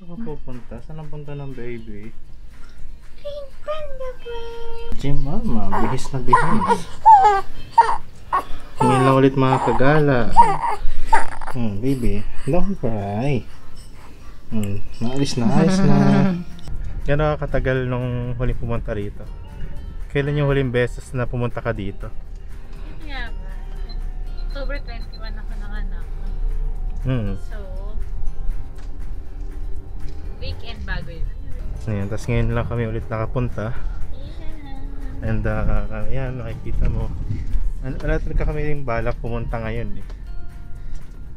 Saan ka pupunta? Saan ang punta ng baby? Green Panda Bird. Si mama, bihis na bihis. Ngayon lang ulit mga kagala. Hmm, baby, don't cry. Hmm, naalis na, alis na. Gano'n ka katagal nung huling pumunta rito? Kailan yung huling beses na pumunta ka dito? October 21 ako nanganak. Hmm. So, weekend bago yun. Ayan, tapos ngayon lang kami ulit nakapunta. And uh, ayan, nakikita mo. Wala talaga kami yung balak pumunta ngayon eh.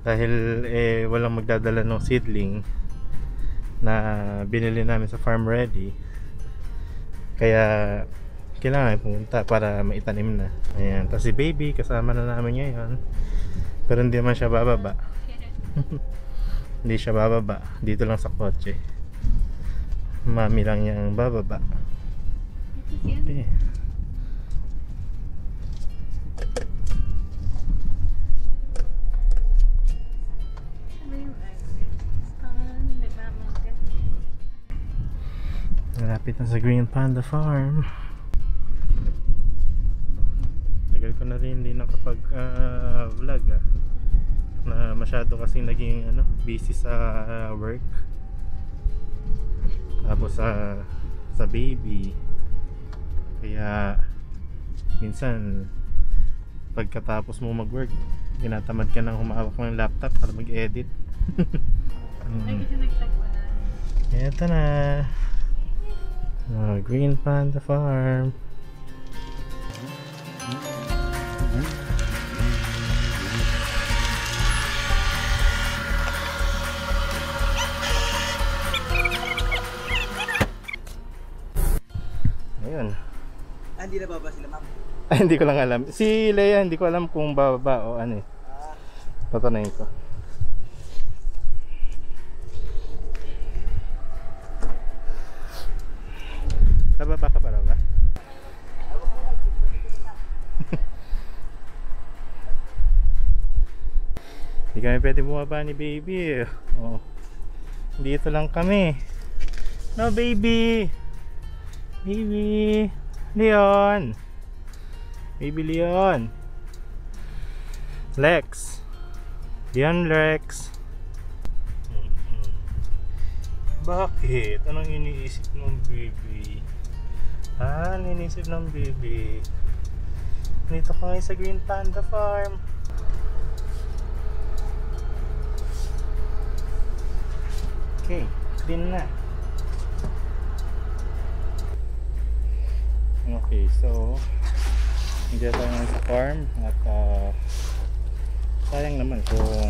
Dahil eh, walang magdadala ng seedling na binili namin sa farm ready. Kaya kailangan pumunta para maitanim na. Ayan, tapos si baby kasama na namin ngayon. Pero hindi man siya bababa. Hindi siya bababa. Dito lang sa kotse. Mami lang ang bababa. Okay. Yung. Malapit na sa Green Panda Farm. Tagal ko na rin hindi nakapag ah, vlog ah. Na masyado kasi naging ano, busy sa ah, work. Tapos sa sa baby. Kaya minsan pagkatapos mo mag-work, tinatamad ka nang humawak ng laptop para mm. kasi nagtagpo na. Eto na. Ah, Green Panda Farm. Ah, hindi na baba sila, ma'am. Ay, hindi ko lang alam. Si Leia, hindi ko alam kung bababa o ano eh. Ah, Tatanayin ko. Bababa ka para ba? Hindi kami pwede bumaba ni baby. Oh. Dito lang kami. No baby. Baby. Leon. Baby Leon. Lex. Yan Lex. Bakit? Anong iniisip ng baby? Ah, iniisip ng baby? Dito ka sa Green Panda Farm. Okay, clean na. Okay, so hindi tayo ngayon sa farm at ah, sayang naman kung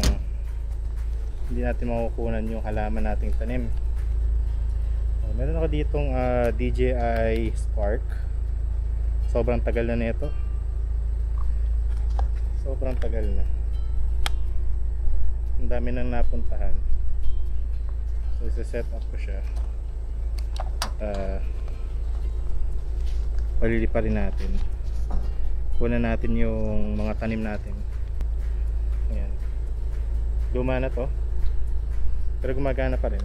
hindi natin makukunan yung halaman nating tanim. Uh, meron ako ditong ah, DJI Spark. Sobrang tagal na nito. Sobrang tagal na. Ang dami nang napuntahan. So isa-set up ko siya. At uh, palilipa rin natin kunan natin yung mga tanim natin Ayan. Luma na to. Pero gumagana pa rin.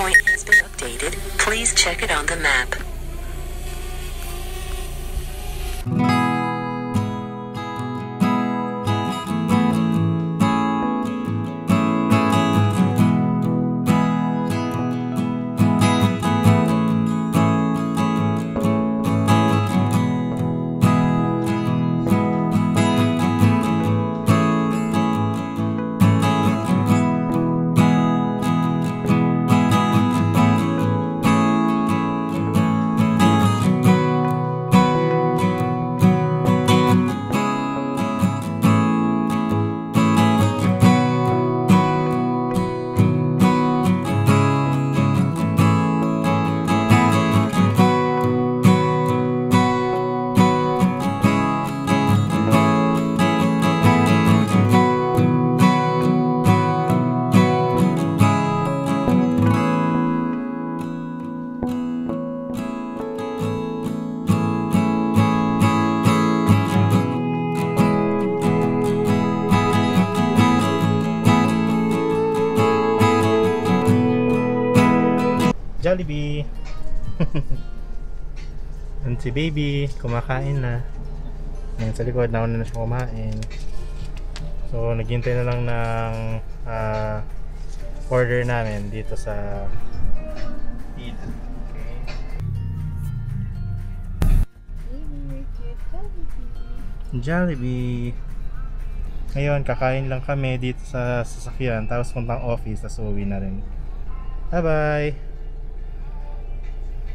Point has been updated. Please check it on the map. Jollibee. Yan si baby, kumakain na. Yan sa likod, nauna na siya kumain. So, naghintay na lang ng ah, order namin dito sa pizza. Okay. Jollibee. Ngayon, kakain lang kami dito sa sasakyan, tapos puntang office, tapos uwi na rin. Bye-bye!